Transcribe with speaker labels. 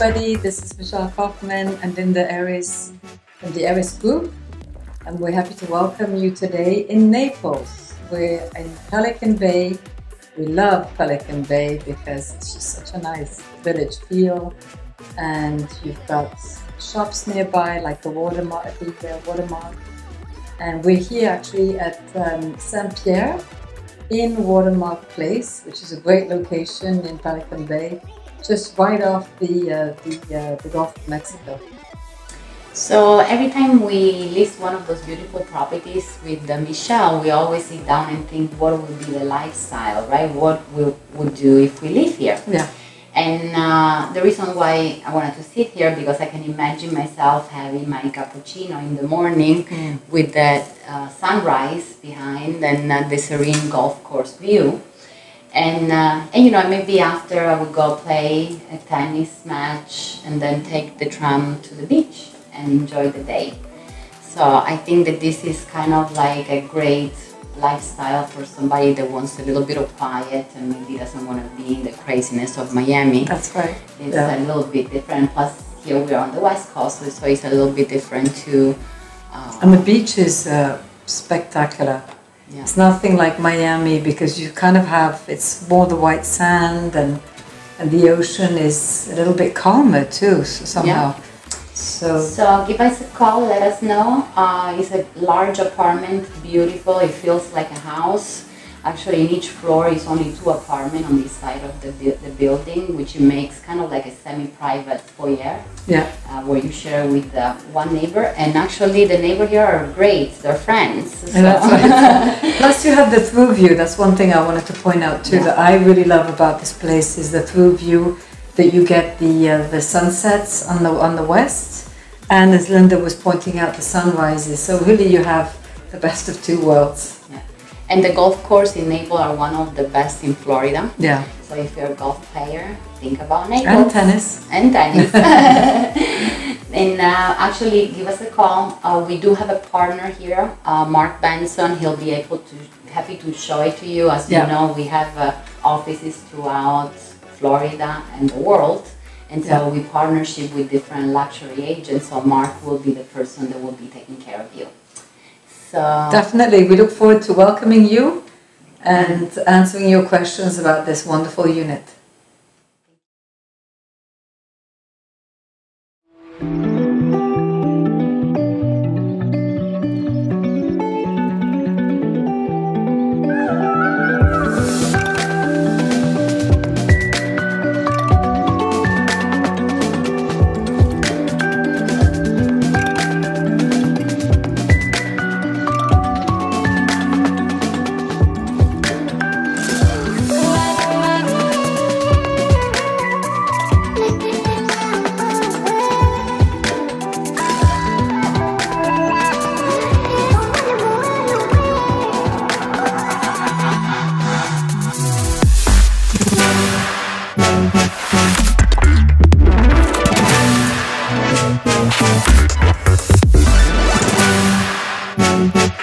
Speaker 1: everybody. This is Michelle Kaufman and Linda Aries from the Aries Group, and we're happy to welcome you today in Naples. We're in Pelican Bay. We love Pelican Bay because it's just such a nice village feel, and you've got shops nearby like the Watermark, the uh, Watermark, and we're here actually at um, Saint Pierre in Watermark Place, which is a great location in Pelican Bay just right off the uh, the, uh, the Gulf of Mexico.
Speaker 2: So every time we list one of those beautiful properties with the Michelle, we always sit down and think what would be the lifestyle, right? What we would do if we live here.
Speaker 1: Yeah.
Speaker 2: And uh, the reason why I wanted to sit here because I can imagine myself having my cappuccino in the morning
Speaker 1: Mm.
Speaker 2: with that uh, sunrise behind and uh, the serene golf course view. And, uh, and you know maybe after I would go play a tennis match and then take the tram to the beach and enjoy the day. So I think that this is kind of like a great lifestyle for somebody that wants a little bit of quiet and maybe doesn't want to be in the craziness of Miami.
Speaker 1: That's right.
Speaker 2: It's
Speaker 1: Yeah.
Speaker 2: a little bit different. Plus here we are on the west coast, so it's a little bit different too. Uh,
Speaker 1: And the beach is uh, spectacular.
Speaker 2: Yeah.
Speaker 1: It's nothing like Miami because you kind of have it's more the white sand and and the ocean is a little bit calmer too so somehow. So
Speaker 2: So give us a call, let us know. Uh, it's a large apartment, beautiful. It feels like a house. Actually, in each floor is only two apartments on this side of the, bu- the building, which makes kind of like a semi-private foyer
Speaker 1: yeah,
Speaker 2: uh, where you share with uh, one neighbor. And actually, the neighbor here are great. They're friends.
Speaker 1: and that's right. Plus, you have the through view. That's one thing I wanted to point out too.
Speaker 2: Yeah.
Speaker 1: That I really love about this place is the through view that you get the uh, the sunsets on the on the west, and as Linda was pointing out, the sunrises. So really, you have the best of two worlds.
Speaker 2: Yeah. And the golf course in Naples are one of the best in Florida.
Speaker 1: Yeah,
Speaker 2: So if you're a golf player, think about Naples.
Speaker 1: and tennis.
Speaker 2: and tennis. and uh, actually, give us a call. Uh, we do have a partner here, uh, Mark Benson. He'll be able to happy to show it to you. As
Speaker 1: Yeah.
Speaker 2: you know, we have uh, offices throughout Florida and the world. And so
Speaker 1: Yeah.
Speaker 2: we partnership with different luxury agents. So Mark will be the person that will be taking care of you. So
Speaker 1: Definitely, we look forward to welcoming you and answering your questions about this wonderful unit.
Speaker 3: Thank